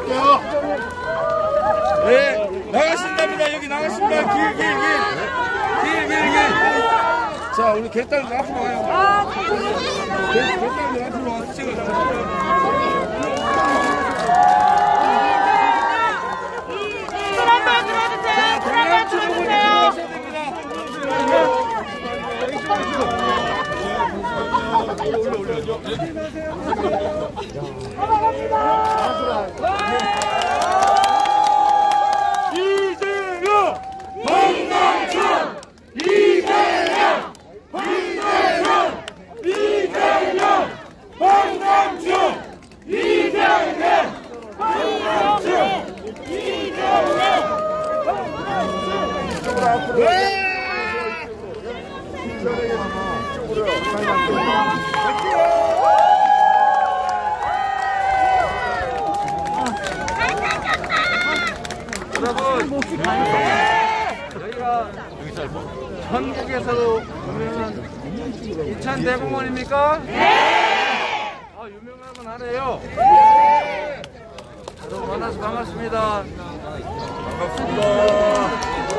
갈게요. 네, 나가신답니다. 여기 나가신다. 길, 길, 길. 길, 길, 길. 자, 우리 개딸들 앞으로 와요. 개, 개딸들 앞으로 와서 찍어주세요. 한번 들어주세요. 한번 들어주세요. 들어가셔야 됩니다. 이재명! 박남춘! 이재명! 이재명! 이재명! 박남춘! 이재명! 박남춘! 여러분, 여기가 전국에서도 유명한 이천 대공원입니까? 네. 아 유명하건 하네요. 여러분 만나서 반갑습니다. 반갑습니다.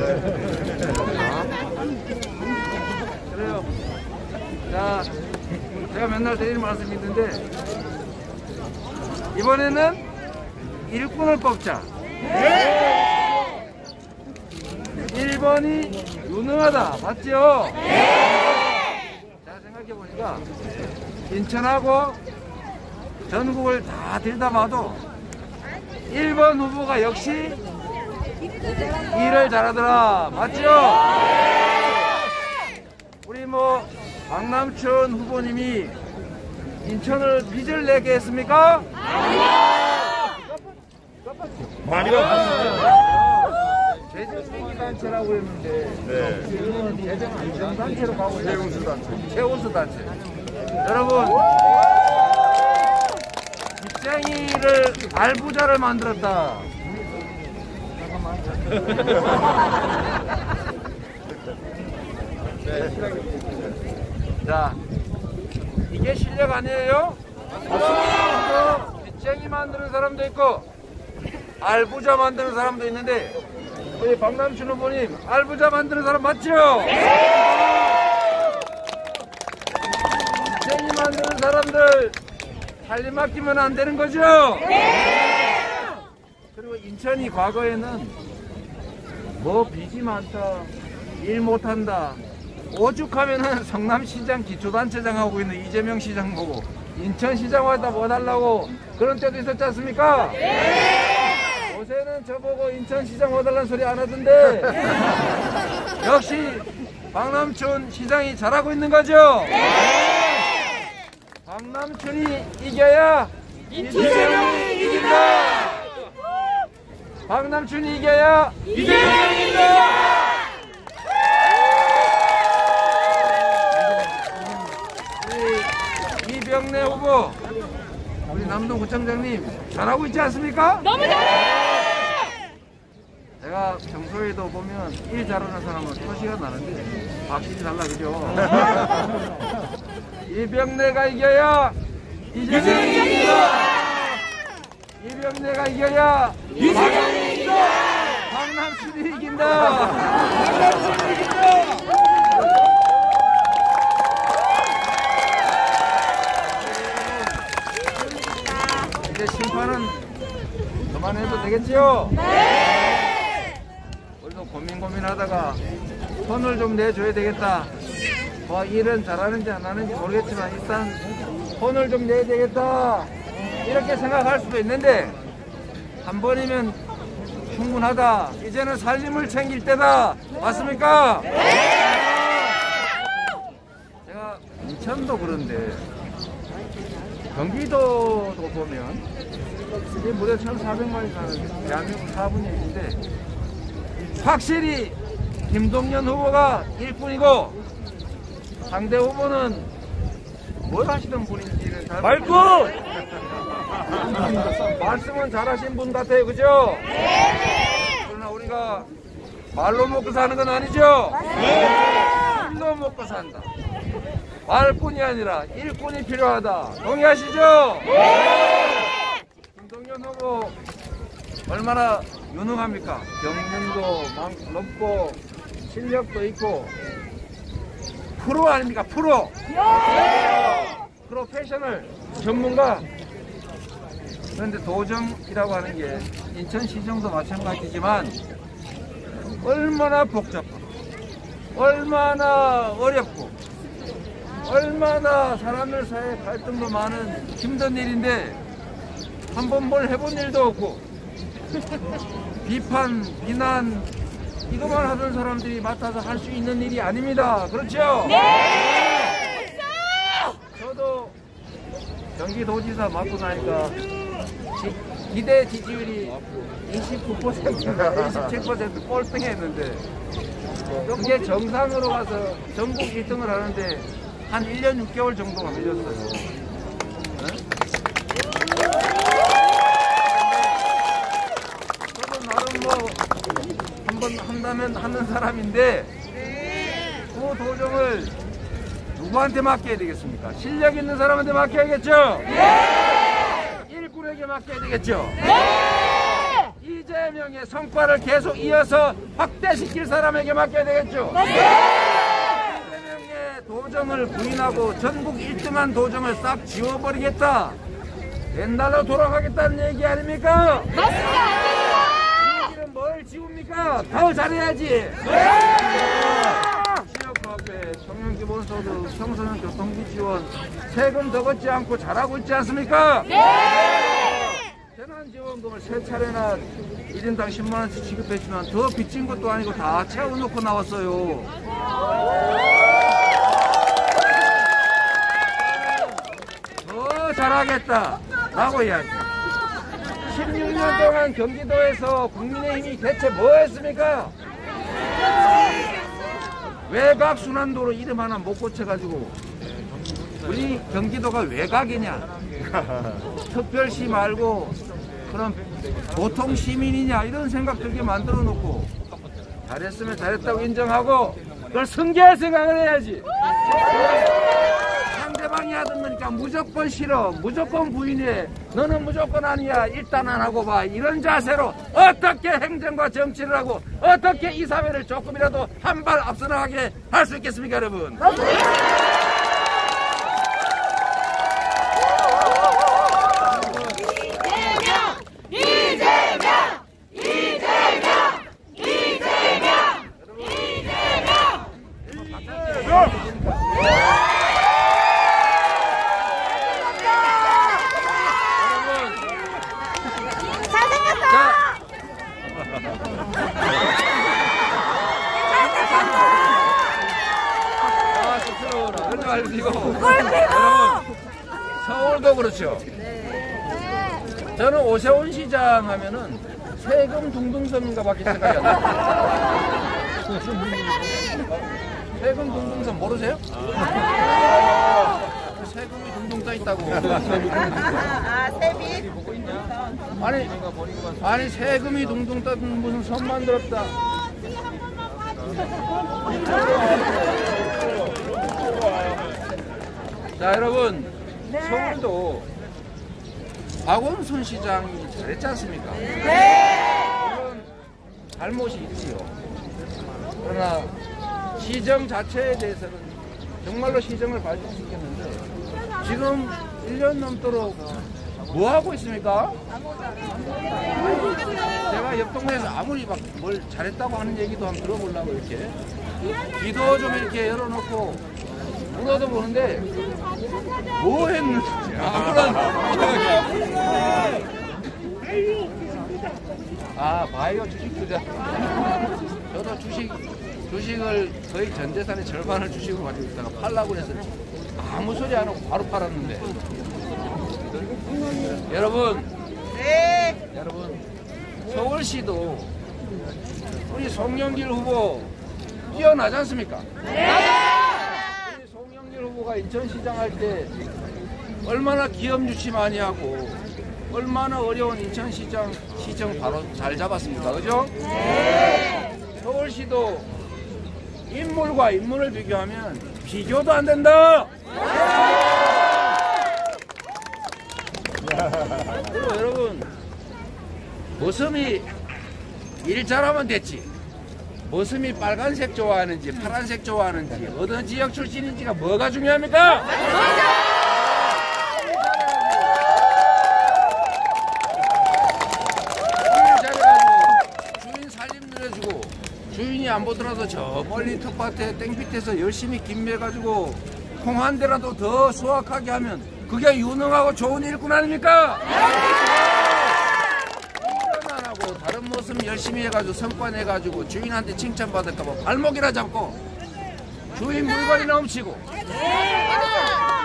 그래요. 자, 제가 맨날 드리는 말씀이 있는데 이번에는 일꾼을 뽑자. 1번이 유능하다. 맞죠? 자, 생각해 보니까 인천하고 전국을 다 들다 봐도 1번 후보가 역시 일을 잘하더라. 맞죠? 우리 뭐 박남춘 후보님이 인천을 빚을 내게 했습니까? 재정기단체라고 했는데 지금은 재정 안전단체로 가고 있어요. 최우수 단체. 최우수 단체. 여러분 빚쟁이를 알부자를 만들었다. 자, 이게 실력 아니에요? 빚쟁이 만드는 사람도 있고, 알부자 만드는 사람도 있는데, 우리 박남춘 후보님, 알부자 만드는 사람 맞죠? 빚쟁이 만드는 사람들, 살림 맡기면 안 되는 거죠? 그리고 인천이 과거에는 뭐 빚이 많다, 일 못한다, 오죽하면은 성남시장 기초단체장 하고 있는 이재명 시장 보고 인천시장 와다 뭐 달라고 그런 때도 있었지 않습니까? 요새는 저보고 인천시장 와달라는 소리 안 하던데 역시 박남춘 시장이 잘하고 있는 거죠? 박남춘이 이겨야 이재명이 이긴다! 박남춘이 이겨야 이재명이 이긴다! 우리 이병래 후보, 우리 남동구청장님 잘하고 있지 않습니까? 너무 잘해. 제가 평소에도 보면 일 잘하는 사람은 표시가 나는데 확실히 달라 그죠? 이병래가 이겨야 이재명이 이긴다. 이병래가 이겨야 이재명이 이긴다. 박남순이 이긴다. 박남순이 이긴다. 이제 심판은 그만해도 되겠지요? 우리도 고민 고민하다가 손을 좀 내줘야 되겠다. 뭐 일은 잘하는지 안 하는지 모르겠지만 일단 손을 좀 내야 되겠다. 이렇게 생각할 수도 있는데 한 번이면 충분하다. 이제는 살림을 챙길 때다. 맞습니까? 제가 인천도 그런데 경기도도 보면 이게 무려 1,400만이 사는 대한민국 4분의 1인데 확실히 김동연 후보가 1분이고 상대 후보는 뭘 하시던 분인지는 잘 말고 말씀은 잘하신 분 같아요 그죠? 그러나 우리가 말로 먹고 사는 건 아니죠? 일로 먹고 산다. 말뿐이 아니라 일꾼이 필요하다. 동의하시죠? 김 후보 얼마나 유능합니까? 경륜도 많- 높고 실력도 있고 프로 아닙니까? 프로. 프로페셔널 전문가. 그런데 도정이라고 하는 게 인천시정도 마찬가지지만 얼마나 복잡하고 얼마나 어렵고 얼마나 사람들 사이에 갈등도 많은 힘든 일인데 한번 뭘 해본 일도 없고 비판, 비난 이것만 하던 사람들이 맡아서 할 수 있는 일이 아닙니다. 그렇죠? 저도 경기도지사 맡고 나니까 지- 기대 지지율이 29%인가 27% 꼴등했는데 그게 정상으로 가서 전국 1등을 하는데 한 1년 6개월 정도가 걸렸어요. 저도 나름 뭐 한다면 하는 사람인데 그 도정을 누구한테 맡겨야 되겠습니까? 실력 있는 사람한테 맡겨야겠죠? 일꾼에게 맡겨야 되겠죠? 이재명의 성과를 계속 이어서 확대시킬 사람에게 맡겨야 되겠죠? 이재명의 도정을 부인하고 전국 1등한 도정을 싹 지워버리겠다. 옛날로 돌아가겠다는 얘기 아닙니까? 이들은 뭘 지웁니까? 더 잘해야지. 취업화폐, 청년기본소득, 청소년 교통비 지원, 세금 더 걷지 않고 잘하고 있지 않습니까? 재난지원금을 세 차례나 1인당 10만원씩 지급했지만 더 빚진 것도 아니고 다 채워놓고 나왔어요. 더 잘하겠다. 라고 이야기. 16년 동안 경기도에서 국민의힘이 대체 뭐 했습니까? 외곽 순환도로 이름 하나 못 고쳐가지고 우리 경기도가 외곽이냐? 특별시 말고 그럼 보통 시민이냐? 이런 생각 들게 만들어 놓고 잘했으면 잘했다고 인정하고 그걸 승계할 생각을 해야지 하던 거니까 무조건 싫어. 무조건 부인해 너는 무조건 아니야. 일단 안 하고 봐. 이런 자세로 어떻게 행정과 정치를 하고 어떻게 이 사회를 조금이라도 한 발 앞서 나가게 할 수 있겠습니까 여러분 자 아, 쑥스러워라. 그러지 말고. 여러분, 서울도 그렇죠. 저는 오세훈 시장 하면은 세금 둥둥섬인가 밖에 생각이 안 나요. 세금 둥둥섬 모르세요? 세금이 둥둥 떠 있다고. 아, 세비? 아니, 아니 세금이 둥둥 떠는 무슨 섬 만들었다. 자 여러분 서울도 박원순 시장이 잘했지 않습니까? 물론 잘못이 있지요. 그러나 시정 자체에 대해서는 정말로 시정을 발전시켰는데 지금 1년 넘도록 뭐 하고 있습니까? 제가 옆 동네에서 아무리 막 뭘 잘했다고 하는 얘기도 한번 들어보려고 이렇게. 기도 좀 이렇게 열어놓고 물어도 보는데 뭐 했는지. 아무런 아 바이오 주식 투자. 저도 주식 주식을 거의 전 재산의 절반을 주식으로 가지고 있다가 팔라고 해서 아무 소리 안 하고 바로 팔았는데. 여러분. 네. 여러분 서울시도 우리 송영길 후보 뛰어나지 않습니까? 우리 송영길 후보가 인천시장 할 때 얼마나 기업 유치 많이 하고 얼마나 어려운 인천시장 시정 바로 잘 잡았습니까? 그죠? 서울 서울시도 인물과 인물을 비교하면 비교도 안 된다. 그리고 여러분 모섬이 일 잘하면 됐지. 모섬이 빨간색 좋아하는지 파란색 좋아하는지 어느 지역 출신인지가 뭐가 중요합니까? 늘려주고 주인이 안 보더라도 저 멀리 텃밭에 땡빛에서 열심히 김매가지고 콩 한 대라도 더 수확하게 하면 그게 유능하고 좋은 일꾼 아닙니까? 일은 안 하고 모습 열심히 해가지고 성과 내가지고 주인한테 칭찬받을까봐 발목이라 잡고 주인 물건이 넘치고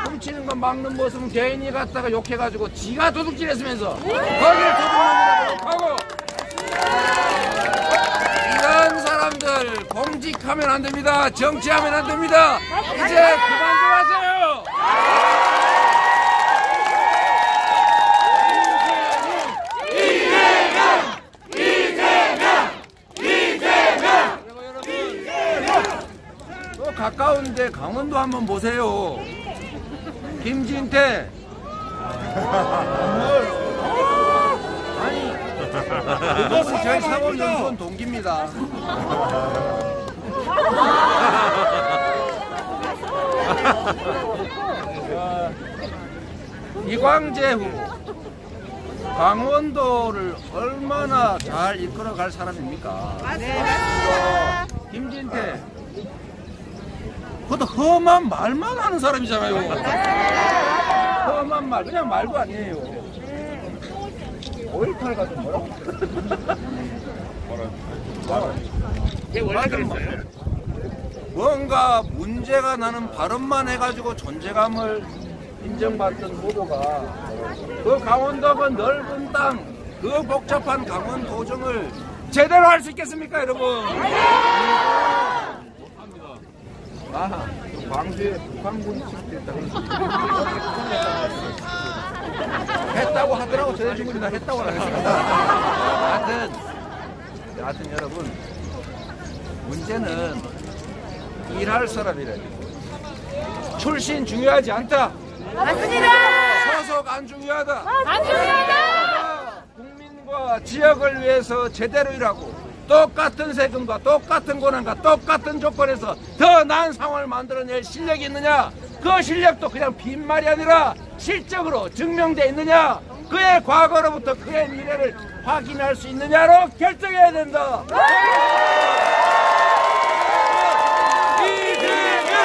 훔치는 건 막는 모습은 개인이 갔다가 욕해가지고 지가 도둑질했으면서 거기를 도둑놈이라고 욕하고 이런 사람들 공직하면 안 됩니다. 정치하면 안 됩니다. 이제 그만 좀 하세요. 그리고 여러분 또 가까운데 강원도 한번 보세요. 김진태. 아니 그것은 저희 사법연수원 동기입니다. 이광재 후보 강원도를 얼마나 잘 이끌어갈 사람입니까? 맞습니다. 김진태 그것도 험한 말만 하는 사람이잖아요. 험한 말 그냥 말도 아니에요. 오일칼 같은 뭐라고? 맞아요. 뭔가 문제가 나는 발언만 해가지고 존재감을 인정받던 후보가 그 강원도 그 넓은 땅, 그 복잡한 강원 도정을 제대로 할 수 있겠습니까, 여러분? 아, 광주에 북한군 침투했다고 했다고 하더라고 저희 친구들이 다 했다고 하겠습니다. 하여튼, 하여튼 여러분 문제는 일할 사람이라 출신 중요하지 않다. 맞습니다. 소속 안 중요하다. 안 중요하다. 국민과 지역을 위해서 제대로 일하고 똑같은 세금과 똑같은 권한과 똑같은 조건에서 더 나은 상황을 만들어낼 실력이 있느냐? 그 실력도 그냥 빈말이 아니라 실적으로 증명돼 있느냐? 그의 과거로부터 그의 미래를 확인할 수 있느냐로 결정해야 된다 이재명!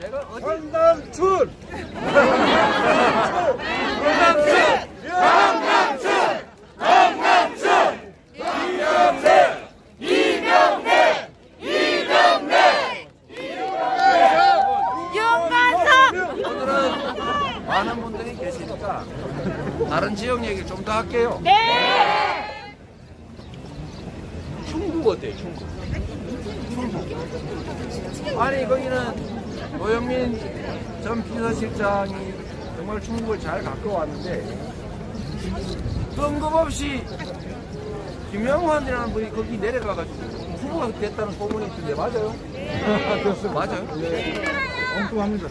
제가 어디 강남춘 강남춘 강남춘 강남춘 이명래 이명래 이명래 윤관섭. 오늘은 많은 분들이 계시니까 다른 지역 얘기 좀 더 할게요. 네. 충북 어때요 충북? 충북. 아니 거기는 노영민 전 비서실장이 정말 충북을 잘 갖고 왔는데 뜬금없이 김영환이라는 분이 거기 내려가가지고 후보가 됐다는 소문이 있던데 맞아요? 그렇습니다. 맞아요? 엉뚱합니다.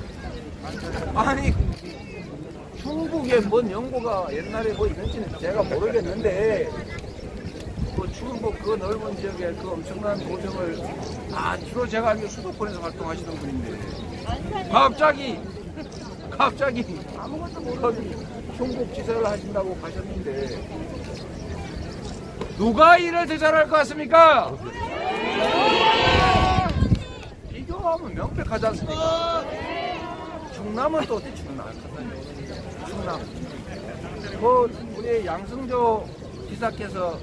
아니 충북에 뭔 연고가 옛날에 뭐 있는지는 제가 모르겠는데 그 충북 그 넓은 지역에 그 엄청난 도정을 다 주로 제가 알기로 수도권에서 활동하시던 분인데 갑자기 갑자기 거기 충북 지사를 하신다고 가셨는데 누가 일을 더 잘할 것 같습니까? 비교하면 명백하지 않습니까? 충남은 또 어때 충남? 충남. 그 우리 양승조 지사께서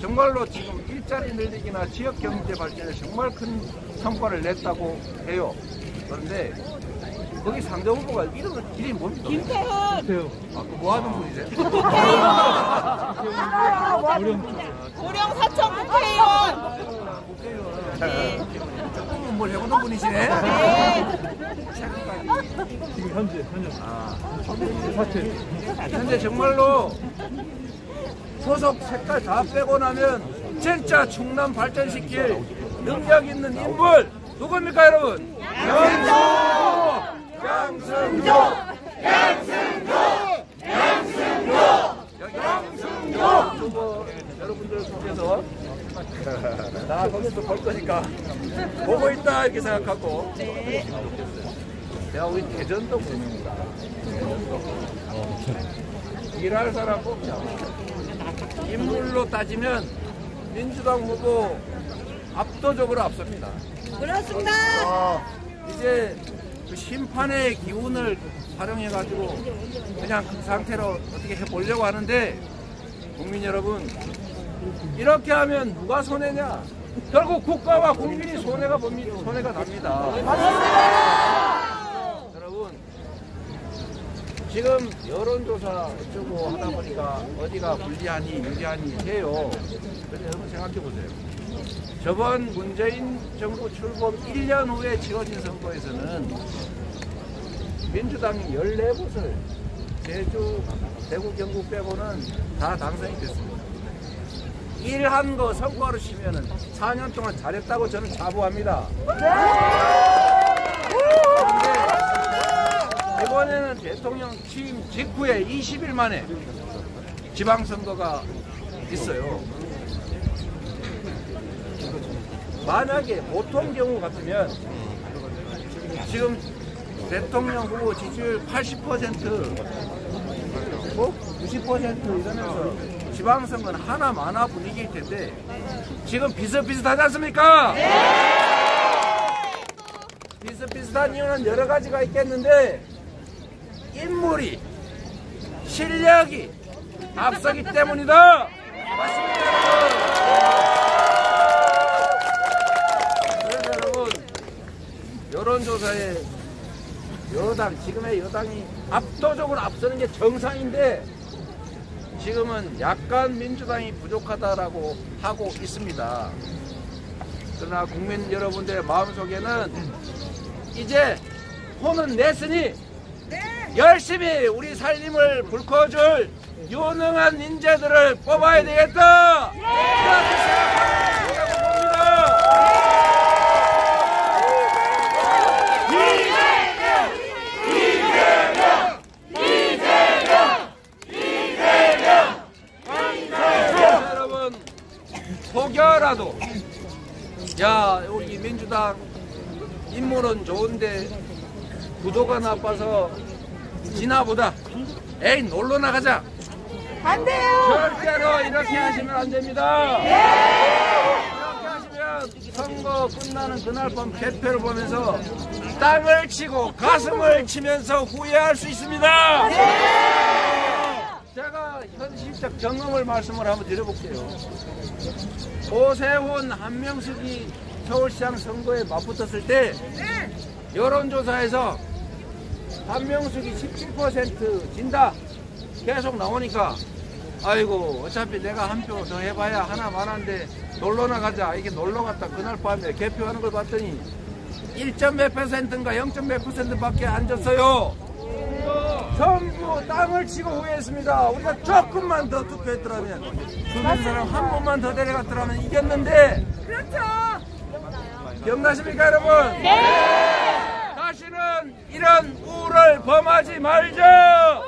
정말로 지금 일자리 늘리기나 지역 경제 발전에 정말 큰 성과를 냈다고 해요. 그런데 거기 상대 후보가 이름은 이름이 뭡니까? 김태훈. 아, 그뭐 하는 분이세요? 고령 사천 국회의원. 없어요. 조금은 뭘 해보는 분이시네. 지금 현재 현재 아, 사태 현재 정말로 소속 색깔 다 빼고 나면 진짜 충남 발전시킬 능력 있는 인물 누굽니까 여러분? 양승조! 양승조! 양승조! 양승조! 양승조! 여러분들 속에서 나 거기서 볼 거니까 보고 있다 이렇게 생각하고 내가 우리 대전도 군입니다. 일할 사람 뽑자. 인물로 따지면 민주당 후보 압도적으로 앞섭니다. 그렇습니다. 이제 그 심판의 기운을 활용해가지고 그냥 그 상태로 어떻게 해보려고 하는데 국민 여러분 이렇게 하면 누가 손해냐? 결국 국가와 국민이 손해가 봅니다. 손해가 납니다. 여러분 지금 여론조사 어쩌고 하다 보니까 어디가 불리하니 유리하니 해요. 근데 여러분 생각해 보세요. 저번 문재인 정부 출범 1년 후에 치러진 선거에서는 민주당이 14곳을 제주, 대구, 경북 빼고는 다 당선이 됐습니다. 일한 거 성과로 치면은 4년 동안 잘했다고 저는 자부합니다. 그런데 이번에는 대통령 취임 직후에 20일 만에 지방선거가 있어요. 만약에 보통 경우 같으면 지금 대통령 후보 지지율 80%뭐 90% 이러면서 지방선거는 하나 많아 분위기일 텐데 지금 비슷비슷하지 않습니까? 비슷비슷한 이유는 여러 가지가 있겠는데 인물이 실력이 앞서기 때문이다. 맞습니다, 여러분. 그래서 여러분 여론조사에 여당 지금의 여당이 압도적으로 앞서는 게 정상인데 지금은 약간 민주당이 부족하다라고 하고 있습니다. 그러나 국민 여러분들의 마음속에는 이제 혼은 냈으니 열심히 우리 살림을 불꺼줄 유능한 인재들을 뽑아야 되겠다. 이렇게 생각하고 봅니다. 자, 여러분 혹여라도. 야 여기 민주당 인물은 좋은데 구도가 나빠서 지나보다. 에이 놀러 나가자. 안 돼요. 절대로 이렇게 하시면 안 됩니다. 이렇게 하시면 선거 끝나는 그날 밤 개표를 보면서 땅을 치고 가슴을 치면서 후회할 수 있습니다. 제가 현실적 경험을 말씀을 한번 드려볼게요. 오세훈 한명숙이 서울시장 선거에 맞붙었을 때 여론조사에서 한명숙이 17% 진다 계속 나오니까 아이고 어차피 내가 한 표 더 해봐야 하나 만 한데 놀러 나 가자 이게 놀러 갔다 그날 밤에 개표하는 걸 봤더니 1점 몇 퍼센트인가 0점 몇 퍼센트밖에 안 졌어요. 전부 땅을 치고 후회했습니다. 우리가 조금만 더 투표했더라면 주변 사람 한 번만 더 데려갔더라면 이겼는데 그렇죠. 기억나십니까 여러분? 네. 다시는 이런 우를 범하지 말자.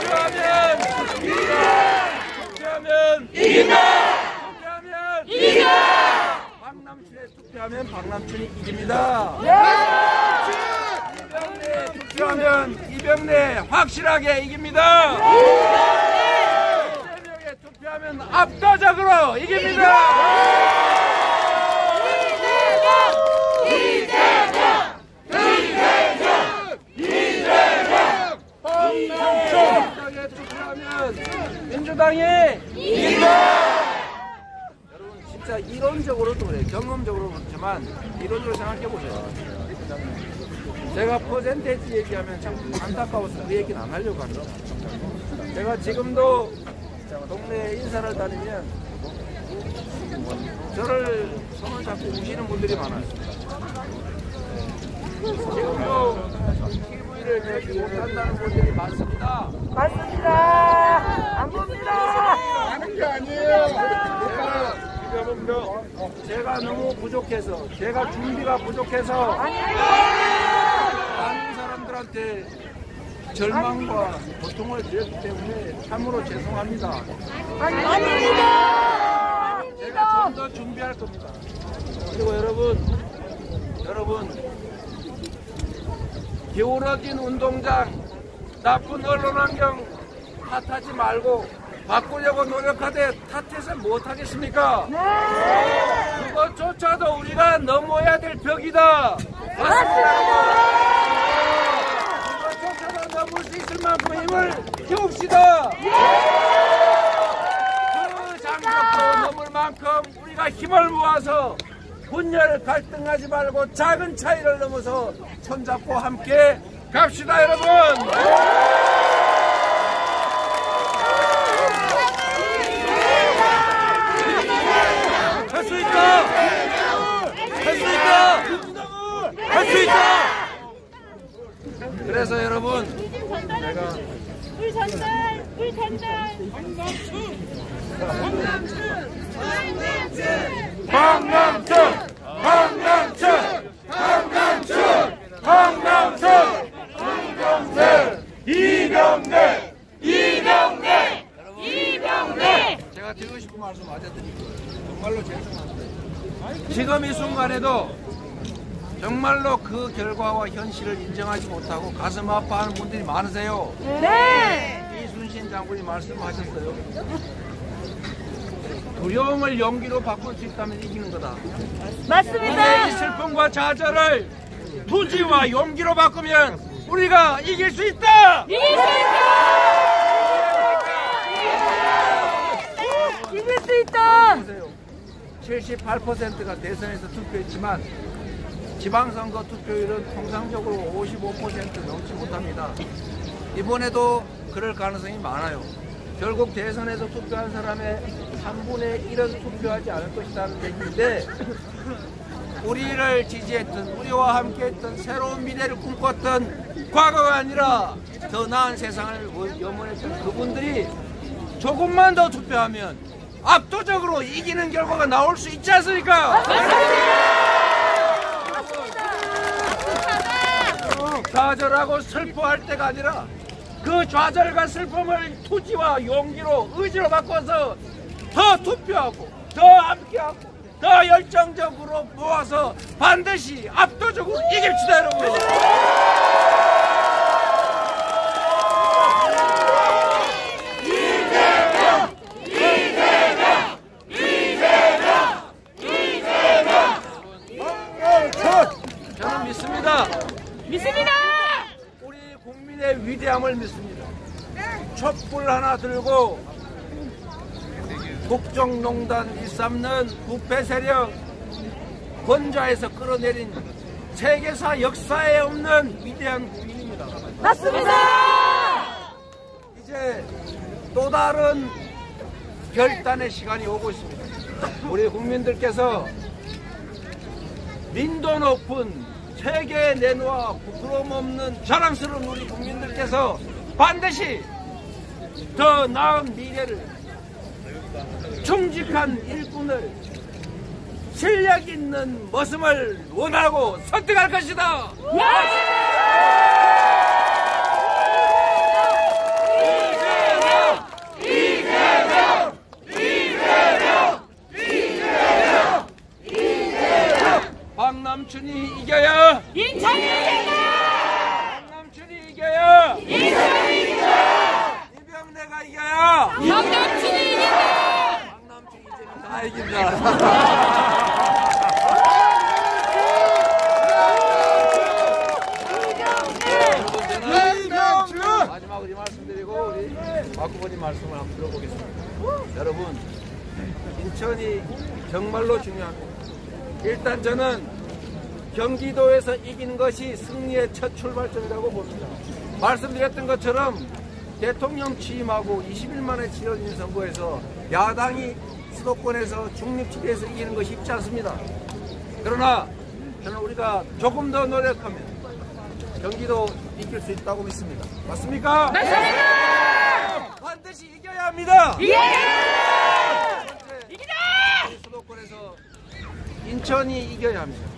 투표하면 투표하면 이긴다. 투표하면 이긴다. 투표하면 박남춘이 이깁니다. 이병래 투표하면 이병래 확실하게 이깁니다. 이재명에 투표하면 압도적으로 이깁니다. 민주당이 이긴다. 진짜 이론적으로도 그래 경험적으로 그렇지만 이론적으로 생각해 보세요. 제가 퍼센테이지 얘기하면 참 안타까워서 그 얘기는 안 하려고 합니다. 제가 지금도 동네 인사를 다니면 저를 손을 잡고 우시는 분들이 많아요. 지금도 TV를 내지 못한다는 분들이 많습니다. 맞습니다. 안 봅니다. 하는 게 아니에요. 제가, 제가 너무 부족해서, 제가 준비가 부족해서 많은 사람들한테 절망과 고통을 드렸기 때문에 참으로 죄송합니다. 아닙니다. 제가 좀 더 준비할 겁니다. 그리고 여러분, 여러분, 기울어진 운동장, 나쁜 언론 환경 탓하지 말고 바꾸려고 노력하되 탓해서 못하겠습니까? 그것조차도 우리가 넘어야 될 벽이다. 맞습니다. 그것조차도 넘을 수 있을 만큼 힘을 키웁시다. 그 장벽도 넘을 만큼 우리가 힘을 모아서 분열 갈등하지 말고 작은 차이를 넘어서 손잡고 함께 갑시다 여러분 할 수 있다 할 수 있다 할 수 있다 그래서 여러분 제가 물 전달, 물 전달. 황남춘 황남춘 황남춘 황남춘 이병대 이병대 이병대 제가 드리고 싶은 말씀 맞아드리고 정말로 죄송합니다 지금 이 순간에도 정말로 그 결과와 현실을 인정하지 못하고 가슴 아파하는 분들이 많으세요 네. 이순신 장군이 말씀하셨어요 두려움을 용기로 바꿀 수 있다면 이기는 거다 맞습니다. 이 슬픔과 좌절을 투지와 용기로 바꾸면 우리가 이길 수 있다. 이길 수 있다. 보세요. 78%가 대선에서 투표했지만 지방선거 투표율은 통상적으로 55% 넘지 못합니다. 이번에도 그럴 가능성이 많아요. 결국 대선에서 투표한 사람의 3분의 1은 투표하지 않을 것이라는 얘기인데 우리를 지지했던 우리와 함께했던 새로운 미래를 꿈꿨던 과거가 아니라 더 나은 세상을 염원했던 그분들이 조금만 더 투표하면 압도적으로 이기는 결과가 나올 수 있지 않습니까? 좌절하고 슬퍼할 때가 아니라 그 좌절과 슬픔을 투지와 용기로 의지로 바꿔서 더 투표하고 더 함께하고 더 열정적으로 모아서 반드시 압도적으로 이깁시다 여러분 저는 믿습니다 믿습니다. 우리 국민의 위대함을 믿습니다. 촛불 하나 들고 국정농단 일삼는 부패 세력 권좌에서 끌어내린 세계사 역사에 없는 위대한 국민입니다. 맞습니다. 이제 또 다른 결단의 시간이 오고 있습니다. 우리 국민들께서 민도 높은 세계에 내놓아 부끄러움 없는 자랑스러운 우리 국민들께서 반드시 더 나은 미래를 충직한 일꾼을 실력 있는 모습을 원하고 선택할 것이다. 박남춘이 이겨야 인천이 박남춘이 이겨야 이겨야 정남춘이 이긴다. 박남춘 이제는 다 이긴다 마지막으로 이 말씀드리고 우리 박후보님 말씀을 한번 들어보겠습니다 여러분 인천이 정말로 중요합니다 일단 저는 경기도에서 이기는 것이 승리의 첫 출발점이라고 봅니다. 말씀드렸던 것처럼 대통령 취임하고 20일 만에 치러진 선거에서 야당이 수도권에서 중립지대에서 이기는 것이 쉽지 않습니다. 그러나 저는 우리가 조금 더 노력하면 경기도 이길 수 있다고 믿습니다. 맞습니까? 맞습니다! 반드시 이겨야 합니다. 예! 이기자! 수도권에서 인천이 이겨야 합니다.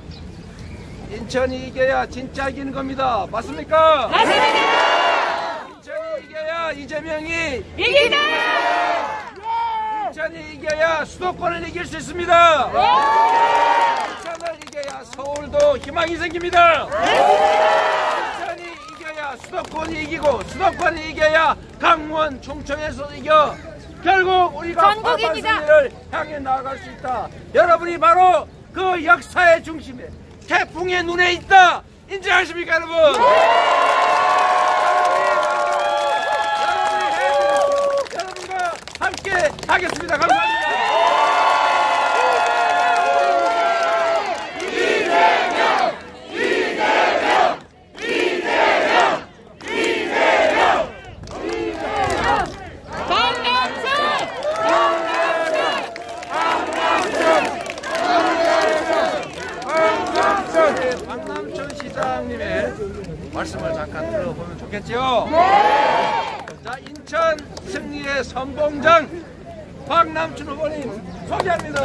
인천이 이겨야 진짜 이기는 겁니다. 맞습니까? 맞습니다! 이재명이 이기자! 인천이 이겨야 수도권을 이길 수 있습니다. 인천을 이겨야 서울도 희망이 생깁니다. 인천이 이겨야 수도권이 이기고 수도권이 이겨야 강원 충청에서 이겨 결국 우리가 전국입니다. 향해 나아갈 수 있다. 여러분이 바로 그 역사의 중심에 태풍의 눈에 있다. 인정하십니까 여러분? 여러분이 해주고 여러분과 함께 하겠습니다. 감사합니다. 우리 박남춘 시장님의 말씀을 잠깐 들어보면 좋겠죠? 자, 인천 승리의 선봉장 박남춘 후보님 소개합니다.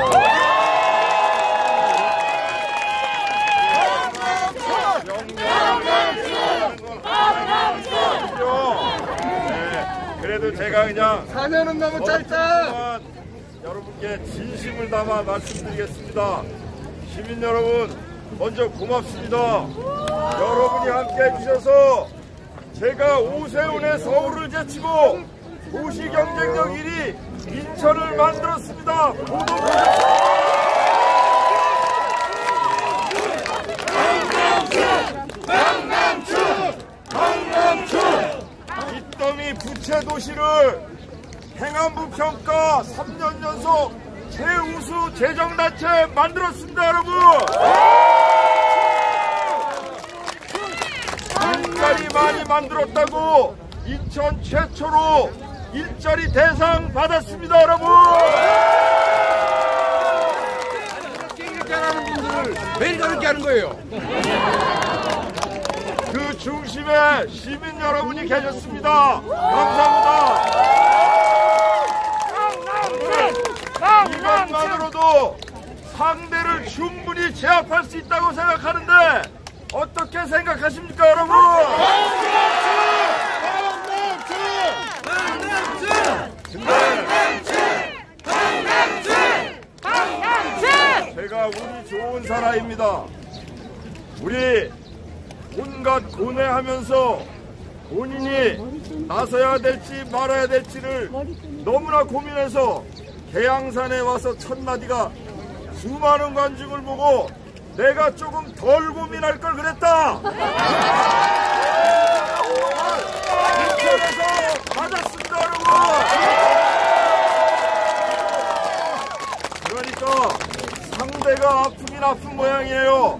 네, 그래도 제가 그냥 사면은 너무 짧다. 여러분께 진심을 담아 말씀드리겠습니다. 시민 여러분, 먼저 고맙습니다. 여러분이 함께 해주셔서 제가 오세훈의 서울을 제치고 도시 경쟁력 1위 인천을 만들었습니다. 모두 빚더미 부채 도시를 행안부 평가 3년 연속 최우수 재정단체 만들었습니다, 여러분! 일자리 많이 만들었다고 인천 최초로 일자리 대상 받았습니다, 여러분! 이렇게 하는 분들을 왜 저렇게 하는 거예요? 그 중심에 시민 여러분이 계셨습니다. 감사합니다. 이 것만으로도 상대를 충분히 제압할 수 있다고 생각하는데 어떻게 생각하십니까, 여러분? 제가 운이 좋은 사람입니다. 우리 온갖 고뇌하면서 본인이 나서야 될지 말아야 될지를 너무나 고민해서 계양산에 와서 첫마디가 수많은 관중을 보고 내가 조금 덜 고민할 걸 그랬다. 인천에서 맞았습니다, 여러분. 그러니까 상대가 아프긴 아픈 모양이에요.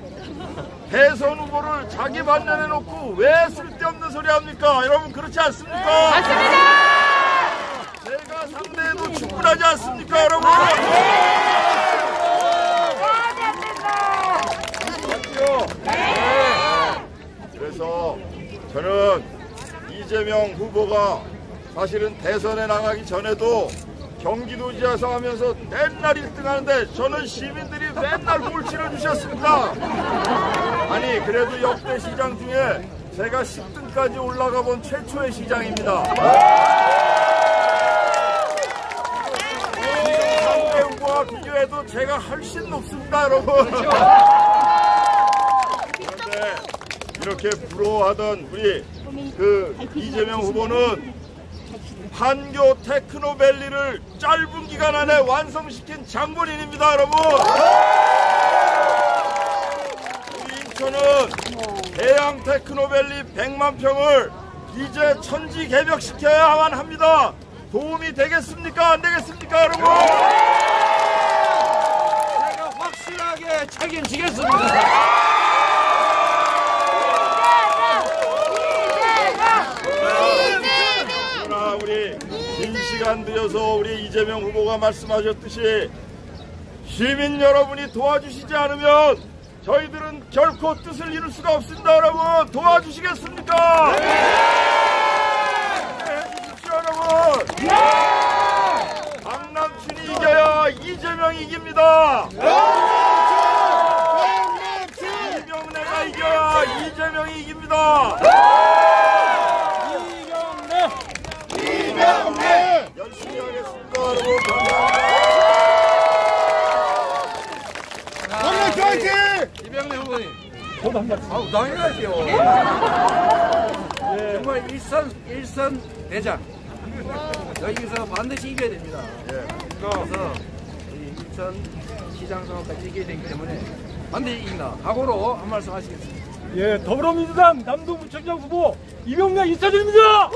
대선 후보를 자기 반면에 놓고 왜 쓸데없는 소리 합니까? 여러분 그렇지 않습니까? 맞습니다! 제가 상대해도 충분하지 않습니까, 여러분? 네. 그래서 저는 이재명 후보가 사실은 대선에 나가기 전에도 경기도지사서 하면서 맨날 1등 하는데 저는 시민들이 맨날 꼴찌를 주셨습니다. 아니 그래도 역대 시장 중에 제가 10등까지 올라가 본 최초의 시장입니다. 후보와 비교해도 제가 훨씬 높습니다, 여러분. 그런데 이렇게 부러워하던 우리 그 이재명 후보는 판교 테크노밸리를 짧은 기간 안에 완성시킨 장본인입니다, 여러분. 우리 인천은 대양 테크노밸리 100만 평을 이제 천지 개벽시켜야만 합니다. 도움이 되겠습니까? 안 되겠습니까, 여러분? 제가 확실하게 책임지겠습니다. 시간 들여서 우리 이재명 후보가 말씀하셨듯이 시민 여러분이 도와주시지 않으면 저희들은 결코 뜻을 이룰 수가 없습니다. 여러분 도와주시겠습니까? 네! 해주십시오 여러분. 박남춘이 이겨야 이재명이 이깁니다. 이명래가 이겨야 이재명이 이깁니다 열심히 하겠습니다 여러분 감사합니다 이병래 후보님. 저도 한 말씀. 아우 당연하죠. 정말 일선 일선 대장. 여기서 반드시 이겨야 됩니다. 그래서 우리 일선 시장 선거까지 이겨야 되기 때문에 반드시 이긴다. 각오로 한 말씀 하시겠습니다. 예, 더불어민주당 남동구청장 후보 이병래 인사드립니다.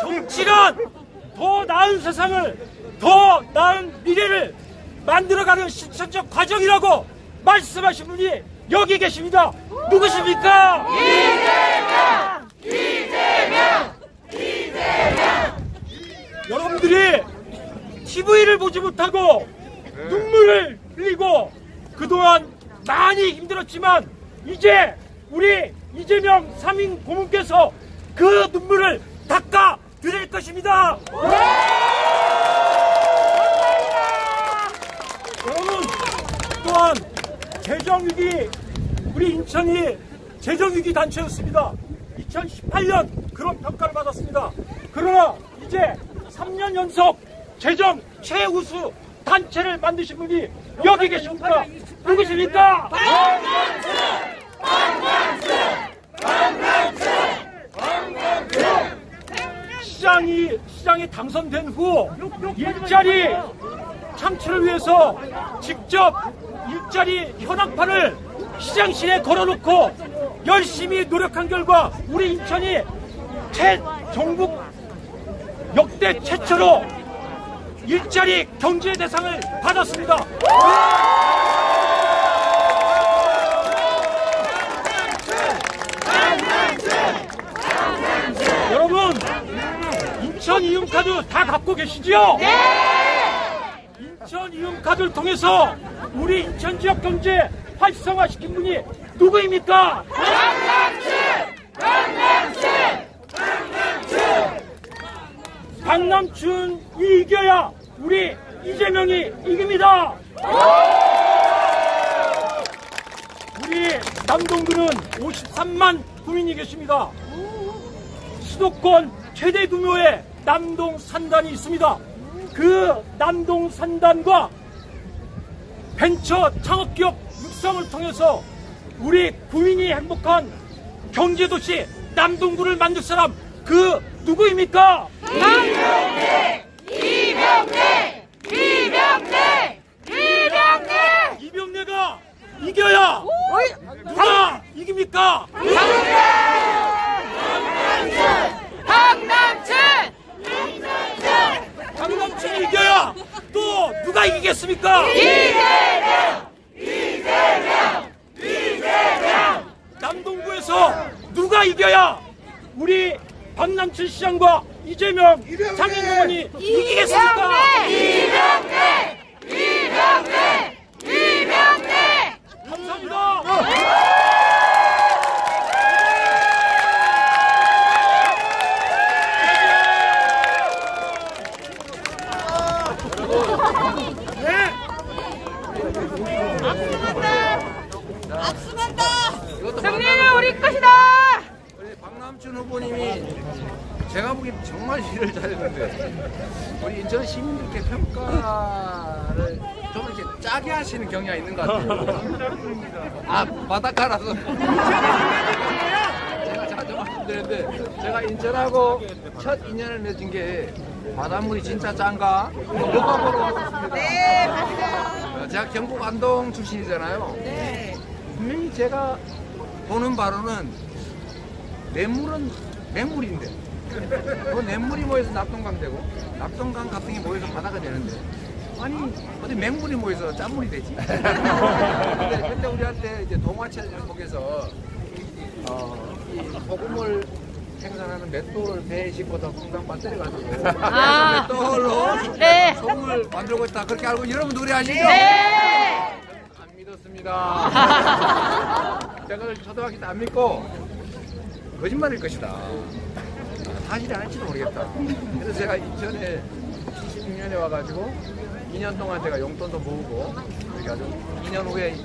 정치란 더 나은 세상을 더 나은 미래를 만들어가는 실천적 과정이라고 말씀하신 분이 여기 계십니다. 누구십니까? 여러분들이 TV를 보지 못하고 눈물을 흘리고 그동안 많이 힘들었지만 이제 우리 이재명 상임 고문께서 그 눈물을 닦아 드릴 것입니다. 여러분 또한 재정위기 우리 인천이 재정위기 단체였습니다. 2018년 그런 평가를 받았습니다. 그러나 이제 3년 연속 재정 최우수 단체를 만드신 분이 여기 계십니까? 누구십니까? 시장이 시장에 당선된 후 일자리 창출을 위해서 직접 일자리 현황판을 시장실에 걸어놓고 열심히 노력한 결과 우리 인천이 최 전국 역대 최초로 일자리 경제 대상을 받았습니다. 여러분 인천 이용카드 다 갖고 계시지요? 인 천 이용카드를 통해서 우리 인천 지역 경제 활성화시킨 분이 누구입니까? 박남춘이 이겨야 우리 이재명이 이깁니다. 우리 남동구는 53만 구민이 계십니다. 수도권 최대 규모의 남동 산단이 있습니다. 그 남동 산단과 벤처 창업기업 육성을 통해서 우리 구민이 행복한 경제도시 남동구를 만들 사람 그 누구입니까? 이병래가 이겨야 누가 이깁니까? 강 남춘이 이겨야 또 누가 이기겠습니까? 남동구에서 누가 이겨야 우리 박남춘 시장과 이재명 상임의원이 이기겠습니까? 감사합니다. 네. 이것도 승리는 우리 것이다. 우리 박남춘 후보님이 제가 보기엔 정말 일을 잘했는데 우리 인천 시민들께 평가를 좀 이렇게 짜게 하시는 경향이 있는 것 같아요. 아 바닷가라서 제가 자주 말씀드렸는데 제가 인천하고 첫 인연을 맺은 게 바닷물이 진짜 짠가 누가 보러 왔었습니다. 네, 맞아요. 어, 제가 경북 안동 출신이잖아요. 네. 분명히 제가 보는 바로는 냇물은 맹물인데 그 냇물이 모여서 낙동강 되고 낙동강 같은 게 모여서 바다가 되는데 아니 어디 맹물이 모여서 짠물이 되지. 근데, 근데 우리한테 이제 동화책 제목에서 어, 이 소금을 생산하는 맷돌을 배에 싣고서 풍당 빠뜨려 가지고 아. 맷돌로 네. 소금을 만들고 있다 그렇게 알고 여러분 노래하시죠? 네. 안 믿었습니다. 제가 초등학교 때 안 믿고 거짓말일 것이다. 사실이 아닐지도 모르겠다. 그래서 제가 2000에 76년에 와가지고 2년 동안 제가 용돈도 모으고 그렇게 아주 2년 후에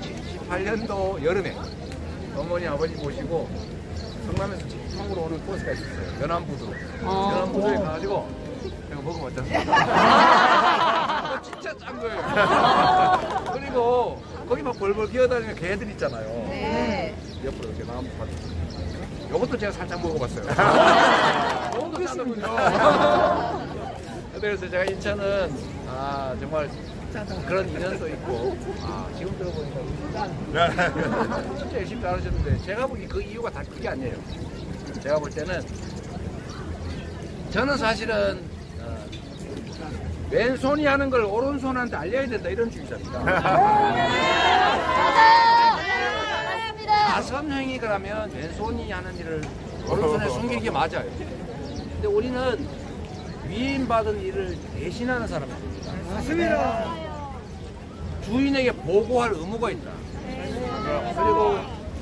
28년도 여름에 어머니 아버지 모시고 성남에서 처음으로 오는 코스가 있었어요. 연안부두. 연안부두에 가가지고 제가 먹으면 어떻습니까? 그거 진짜 짠 거예요. 그리고 거기 막 벌벌 기어다니는 개들 있잖아요. 옆으로 이렇게 나무 파도. 요것도 제가 살짝 먹어봤어요. 너무 짠거든요. 그래서 제가 인천은 아 정말 그런 인연도 있고 아 지금 들어보니까 짠. 진짜 열심히 잘하셨는데 제가 보기 그 이유가 다 그게 아니에요. 제가 볼 때는 저는 사실은 어, 왼손이 하는 걸 오른손한테 알려야 된다 이런 주의자입니다. 다선행이 그러면 왼손이 하는 일을 오른손에 숨기는 게 맞아요. 근데 우리는 위임받은 일을 대신하는 사람입니다. 맞습니다. 주인에게 보고할 의무가 있다. 그리고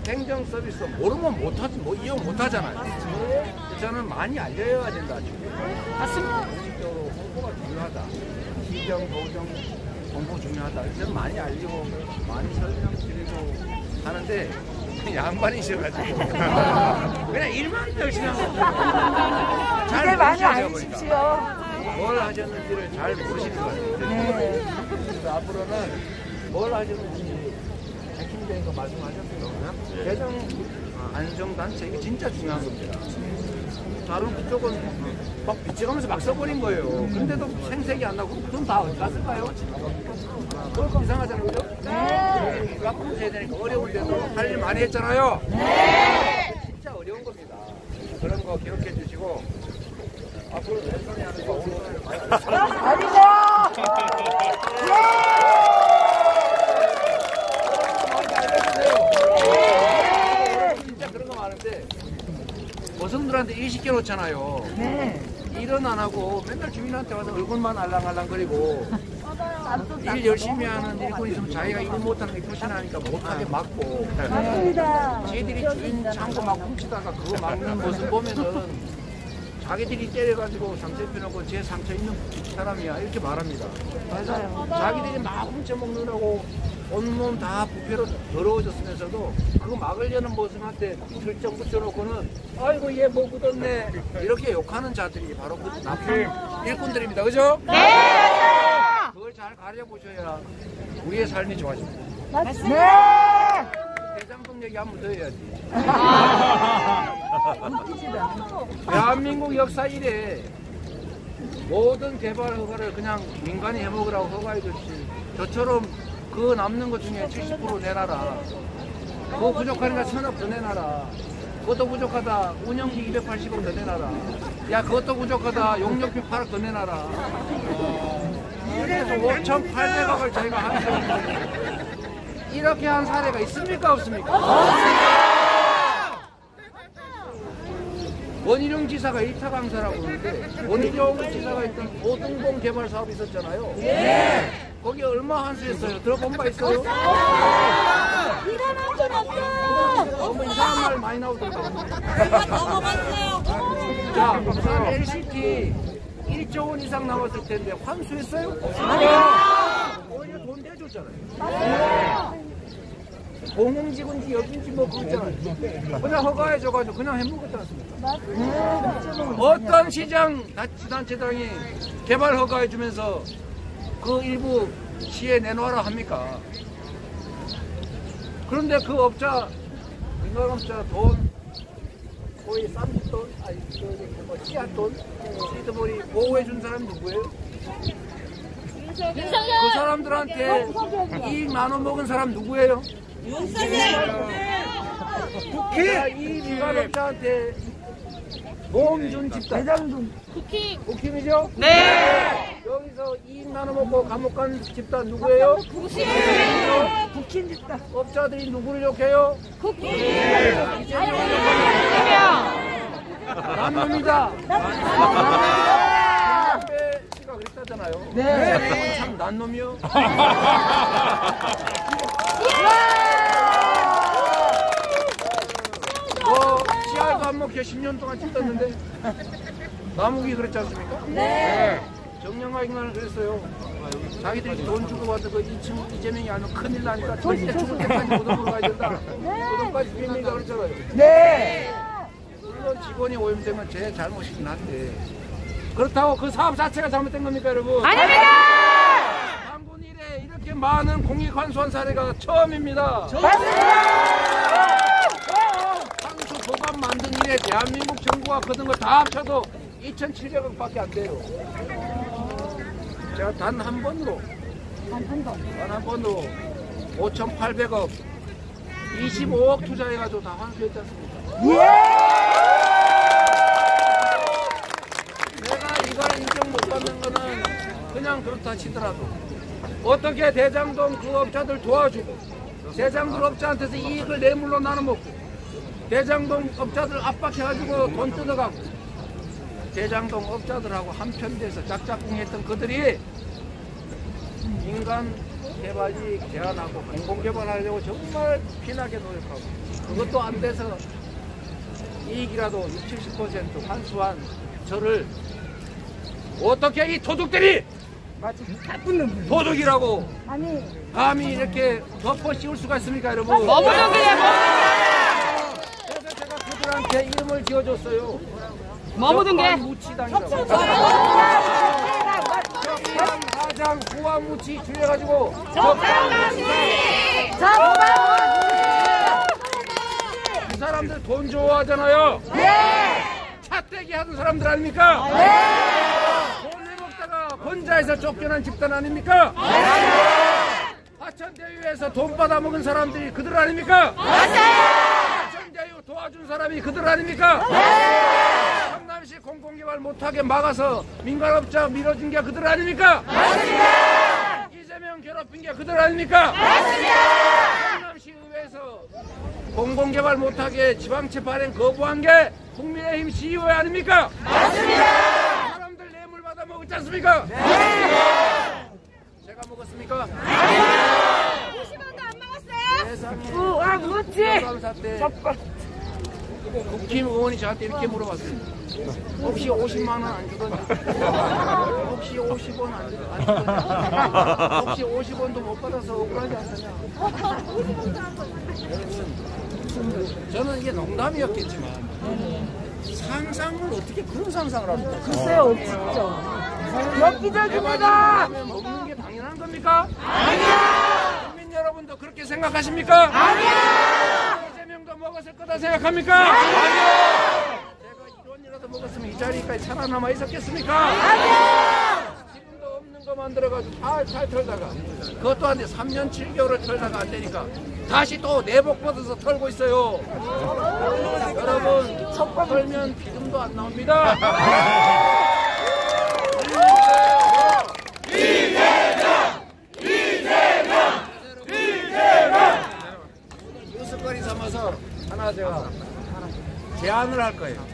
행정 서비스 모르면 못하지, 뭐 이용 못하잖아요. 저는 많이 알려야 된다. 맞습니다. 공식적으로 홍보가 중요하다. 시정, 도정, 홍보 중요하다. 저는 많이 알리고 많이 설명드리고 하는데 양반이셔가지고 그냥 일만 열심히 하고 잘 이제 많이. 알리십시오. 뭘 하셨는지를 잘 모르시는 것 같아요. 그래서 앞으로는 뭘 하셨는지 핵심적인 거 말씀하셨고요. 개정 안정단체 이게 진짜 중요한 겁니다. 다른 그쪽은 막 비쳐가면서 막 써버린 거예요. 근데도 생색이 안 나고 그럼 다 어디 갔을까요? 그거 이상하잖아요, 그죠? 네. 락품 해야 되니까 어려운데도 할 일 많이 했잖아요. 네. 진짜 어려운 겁니다. 그런 거 기억해 주시고 앞으로 왼손이 하는 거 오른손을 많이 진짜 그런 거 많은데 여성들한테 일 시켜놓잖아요. 일은 안 하고 맨날 주인한테 와서 얼굴만 알랑알랑거리고 일 열심히 하는 일꾼 있으면 자기가 일 못하는 게 표시나니까 못하게 막고 쟤들이 주인 창고 막 훔치다가 그거 막는 모습 보면은 자기들이 때려가지고 상처 입혀놓고 제 상처 있는 사람이야 이렇게 말합니다. 맞아요. 자기들이 막 훔쳐먹느라고 온몸 다 부패로 더러워졌으면서도 그거 막으려는 모습한테 설정 붙여놓고는 아이고 얘 뭐 묻었네 이렇게 욕하는 자들이 바로 그 나쁜 일꾼들입니다. 그죠? 네. 그걸 잘 가려보셔야 우리의 삶이 좋아집니다. 대장동 얘기 한번 더 해야지. 대한민국 역사 이래 모든 개발 허가를 그냥 민간이 해먹으라고 허가해줬지. 저처럼 그 남는 것 중에 70% 내놔라. 그거 부족하니까 천억 더 내놔라. 그것도 부족하다. 운영비 280억 더 내놔라. 야, 그것도 부족하다. 용역비 8억 더 내놔라. 그래서 5,800억을 저희가 하면서 이렇게 한 사례가 있습니까? 없습니까? 원희룡 지사가 1타 강사라고 하는데 원희룡 지사가 있던 고등봉 개발 사업이 있었잖아요. 거기 얼마 환수했어요? 들어본 바 있어요? 일어난 건 없어. 너무 이상한 말 많이 나오던데. 자, 부산 LCT 1조 원 이상 나왔을 텐데 환수했어요? 오히려 돈 대줬잖아요. 공공지군지 여긴지 뭐 그거잖아요. 그냥 허가해줘가지고 그냥 해먹었지 않습니까? 어떤 시장 자치단체장이 개발 허가해주면서 그 일부 시에 내놓아라 합니까? 그런데 그 업자, 민간업자 돈 거의 30돈, 아니, 그, 뭐, 씨앗 돈, 시드머니 보호해 준 사람이 누구예요? 그 사람들한테 이익 나눠 먹은 사람 누구예요? 국회 이 여기서 이익 나눠 먹고 감옥 간 집단 누구예요? 국힘. 국힘 집단. 업자들이 누구를 욕해요? 욕해요. 남놈이다. 김남배 씨가 그랬다잖아요. 네. 참 난놈이요. 뭐 씨알도 안 먹혀 10년 동안 찍었는데 남욱이 그랬지 않습니까? 네. 정영화 인간을 그랬어요. 자기들이 돈 주고 받은 그 2층 이재명이 알면 큰일 나니까 절대 죽을 때까지 고등으로 가야 된다. 고등까지 비밀이다 그랬잖아요. 네. 물론 직원이 오염되면 제 잘못이긴 한데 그렇다고 그 사업 자체가 잘못된 겁니까 여러분? 아닙니다. 한군 일에 이렇게 많은 공익 환수한 사례가 처음입니다. 상수 일에 대한민국 정부가 거둔 거 다 합쳐도 2,700억밖에 안 돼요. 제가 단 한 번으로 단 한 번으로 5,800억 25억 투자해가지고 다 환수했지 않습니까? 내가 이걸 인정 못 받는 거는 그냥 그렇다 치더라도 어떻게 대장동 그 업자들 도와주고 대장동 업자한테서 이익을 뇌물로 나눠 먹고 대장동 업자들 압박해가지고 돈 뜯어가고 대장동 업자들하고 한편돼서 짝짝꿍했던 그들이 인간 개발 이익 제한하고 공공 개발하려고 정말 피나게 노력하고 그것도 안 돼서 이익이라도 60, 70% 환수한 저를 어떻게 이 도둑들이 도둑이라고 감히 이렇게 덮어 씌울 수가 있습니까 여러분? 머무르기에 그래서 그들한테 이름을 지어줬어요 머무는 게. 무치당이라고 적당 하장 구화무치 줄여가지고 이 사람들 돈 좋아하잖아요 차떼기 하는 사람들 아닙니까? 돈 내먹다가 혼자해서 쫓겨난 집단 아닙니까? 화천대유에서 돈 받아먹은 사람들이 그들 아닙니까? 화천대유 도와준 사람이 그들 아닙니까? 성남시 공공개발 못하게 막아서 민간업자 밀어준 게 그들 아닙니까? 이재명 괴롭힌 게 그들 아닙니까? 성남시 의회에서 공공개발 못하게 지방채 발행 거부한 게 국민의힘 CEO 아닙니까? 맞습니다. 사람들 뇌물 받아 먹었지 않습니까? 제가 먹었습니까? 50원도 안 먹었어요? 세상에. 우와, 무지. 감사 때 국힘 의원이 저한테 이렇게 물어봤어요. 혹시 50만 원 안 주던지? 혹시 50원 안 주- 안 주던지? 혹시 50원도 못 받아서 억울하지 않느냐? 저는 이게 농담이었겠지만 상상을 어떻게 그런 상상을 합니까? 글쎄요, 진짜. 엽기적입니다. 먹는 게 당연한 겁니까? 아니야. 국민 여러분도 그렇게 생각하십니까? 아니야. 이재명도 먹었을 거다 생각합니까? 아니야. 제가 이론이라도 먹었으면 이 자리까지 살아남아 있었겠습니까? 아니야. 지금도 없는 거 만들어가지고 탈탈 털다가 그것도 안 돼. 3년 7개월을 털다가 안 되니까 다시 또 내복 벗어서 털고 있어요. 여러분, 털면 비듬도 안 나옵니다. 뉴스거리 삼아서 하나 제가 제안을 할 거예요.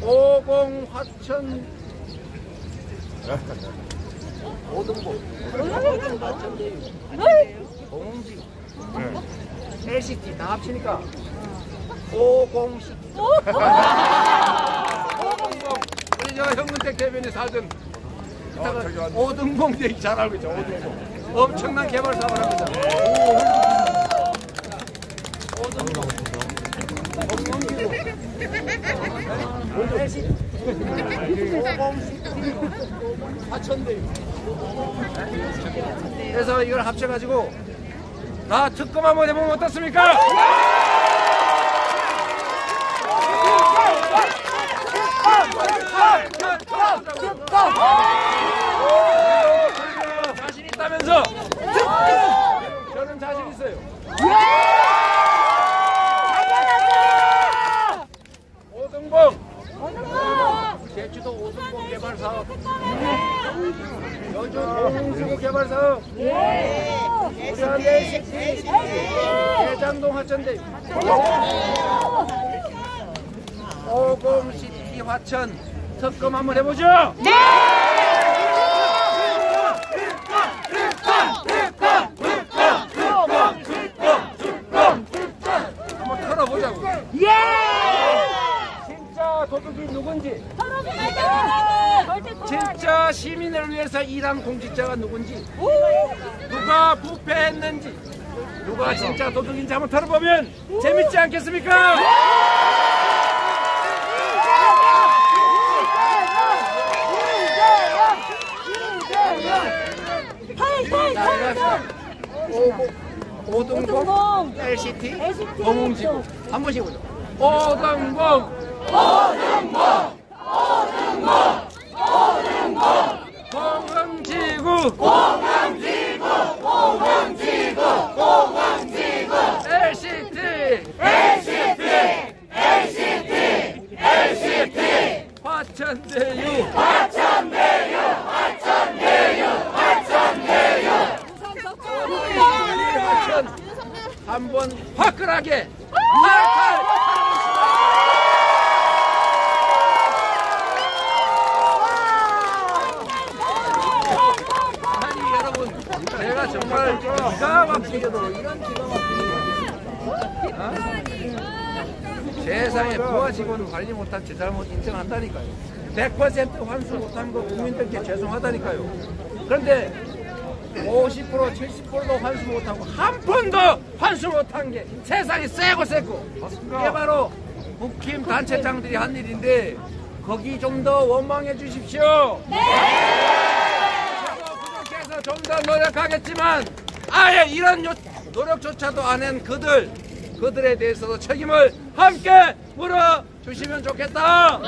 오공 화천. 오등보 공지. LCT 다 합치니까. 오공시티 오등봉 우리 저 현근택 대변인 사전. 이따가 오등봉 얘기 잘 알고 있죠. 오등봉 엄청난 개발 사업을 합니다. 그래서 이걸 합쳐가지고 다 특검 한번 해보면 어떻습니까? 자신 있다면서? 저는 자신 있어요. 오등봉! 제주도 오성공 개발 사업, 여주 공흥수구 개발 사업, 부산 LCT, 대장동 화천대, 오공시티 화천. 특검 한번 해보죠. 한번 털어보자고. 진짜 도둑이 누군지, 진짜 위해서 일한 공직자가 누군지, 누가 부패했는지, 누가 진짜 도둑인지 한번 털어보면 재밌지 않겠습니까? 오동봉 LCT? 공흥지구. 한 번씩 보죠. 오동봉 공흥지 구 LCT 화천대유 화천 한번 화끈하게 탈탈 아니 여러분 내가 정말 기가 막히게도 이런 기가 막히게 어? 세상에 부하 직원 관리 못한 제 잘못 인정한다니까요 100% 환수 못한 거 국민들께 죄송하다니까요. 그런데 50% 70%도 환수 못하고 한 푼도 환수 못한 게 세상에 세고 세고. 이게 바로 국힘 단체장들이 한 일인데 거기 좀 더 원망해 주십시오. 구독해서 좀 더 노력하겠지만 아예 이런 요- 노력조차도 안 한 그들 그들에 대해서도 책임을 함께 물어 주시면 좋겠다.